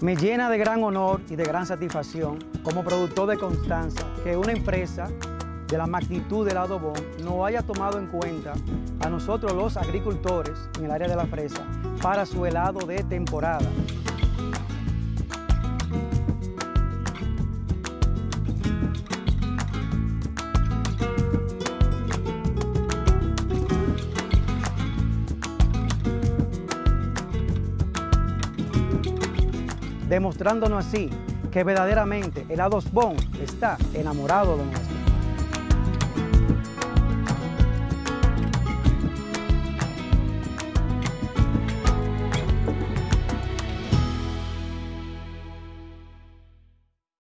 Me llena de gran honor y de gran satisfacción como productor de Constanza que una empresa de la magnitud del adobón no haya tomado en cuenta a nosotros los agricultores en el área de la fresa para su helado de temporada. Demostrándonos así que verdaderamente el Adosbón está enamorado de nosotros.